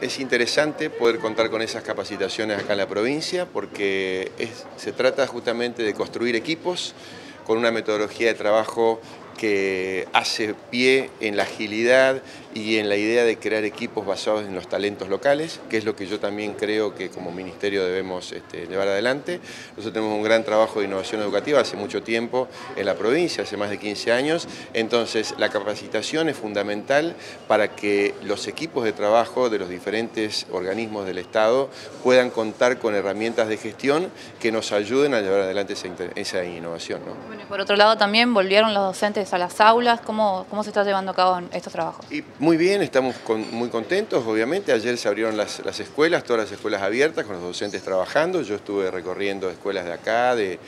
Es interesante poder contar con esas capacitaciones acá en la provincia porque se trata justamente de construir equipos con una metodología de trabajo que hace pie en la agilidad y en la idea de crear equipos basados en los talentos locales, que es lo que yo también creo que como ministerio debemos este, llevar adelante. Nosotros tenemos un gran trabajo de innovación educativa hace mucho tiempo en la provincia, hace más de 15 años, entonces la capacitación es fundamental para que los equipos de trabajo de los diferentes organismos del Estado puedan contar con herramientas de gestión que nos ayuden a llevar adelante esa, innovación. Bueno, por otro lado también volvieron los docentes a las aulas, ¿cómo, cómo se está llevando a cabo estos trabajos? Muy bien, estamos muy contentos, obviamente. Ayer se abrieron las, escuelas, todas las escuelas abiertas, con los docentes trabajando. Yo estuve recorriendo escuelas de acá, de,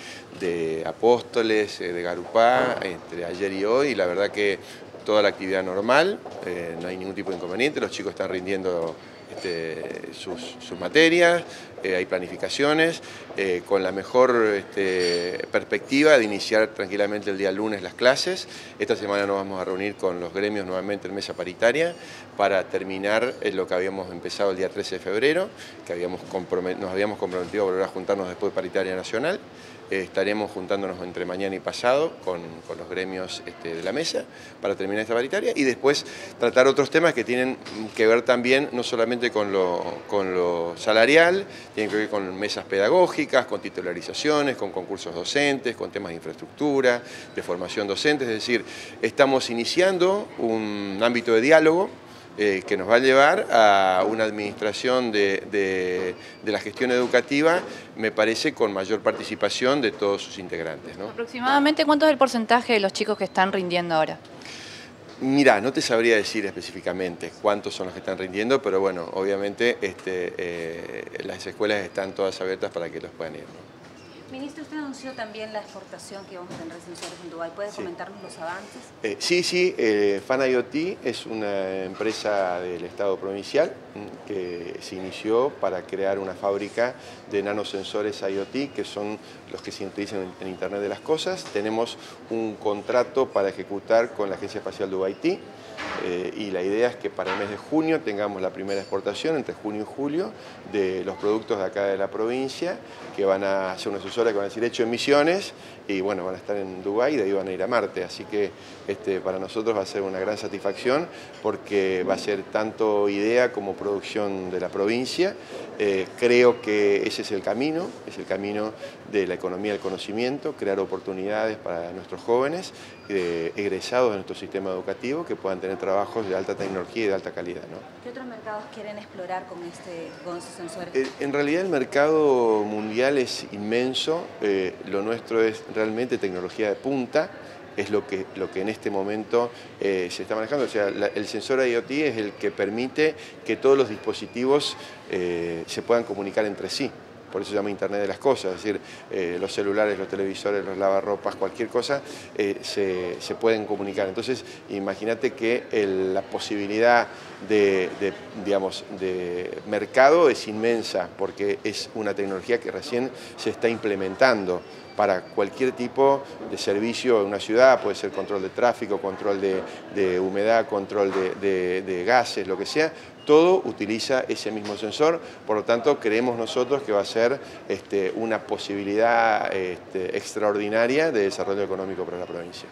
Apóstoles, eh, de Garupá, entre ayer y hoy, y la verdad que toda la actividad normal, eh, no hay ningún tipo de inconveniente, los chicos están rindiendo este, sus, materias, eh, hay planificaciones, eh, con la mejor este, perspectiva de iniciar tranquilamente el día lunes las clases. Esta semana nos vamos a reunir con los gremios nuevamente en mesa paritaria para terminar lo que habíamos empezado el día 13 de febrero, que habíamos nos habíamos comprometido a volver a juntarnos después de paritaria nacional. Eh, estaremos juntándonos entre mañana y pasado con, los gremios este, de la mesa para terminar esta paritaria y después tratar otros temas que tienen que ver también no solamente con lo, salarial, tienen que ver con mesas pedagógicas, con titularizaciones, con concursos docentes, con temas de infraestructura, de formación docente, es decir, estamos iniciando un ámbito de diálogo eh, que nos va a llevar a una administración de, la gestión educativa, me parece, con mayor participación de todos sus integrantes. ¿Aproximadamente cuánto es el porcentaje de los chicos que están rindiendo ahora? Mira, no te sabría decir específicamente cuántos son los que están rindiendo, pero bueno, obviamente este, eh, las escuelas están todas abiertas para que los puedan ir. Ministro, usted anunció también la exportación que vamos a tener sensores en Dubái. ¿Puede comentarnos los avances? Eh, sí, sí. Eh, Fan IoT es una empresa del Estado provincial mm, que se inició para crear una fábrica de nanosensores IoT, que son los que se utilizan en Internet de las Cosas. Tenemos un contrato para ejecutar con la Agencia Espacial Dubai T eh, y la idea es que para el mes de junio tengamos la primera exportación, entre junio y julio, de los productos de acá de la provincia, que van a ser asesora que van a decir hecho en Misiones, y bueno, van a estar en Dubái y de ahí van a ir a Marte. Así que este, para nosotros va a ser una gran satisfacción porque va a ser tanto idea como producción de la provincia. Eh, creo que ese es el camino, es el camino de la economía del conocimiento, crear oportunidades para nuestros jóvenes eh, egresados de nuestro sistema educativo que puedan tener trabajos de alta tecnología y de alta calidad. ¿Qué otros mercados quieren explorar con, este, con estos sensores? Eh, en realidad el mercado mundial es inmenso, lo nuestro es realmente tecnología de punta, es lo que, lo que en este momento eh, se está manejando. O sea, el sensor IoT es el que permite que todos los dispositivos eh, se puedan comunicar entre sí por eso se llama Internet de las Cosas, es decir, eh, los celulares, los televisores, los lavarropas, cualquier cosa, se, pueden comunicar. Entonces, imagínate que la posibilidad de, digamos, de mercado es inmensa, porque es una tecnología que recién se está implementando para cualquier tipo de servicio en una ciudad, puede ser control de tráfico, control de, humedad, control de, gases, lo que sea, todo utiliza ese mismo sensor, por lo tanto creemos nosotros que va a ser este, una posibilidad este, extraordinaria de desarrollo económico para la provincia.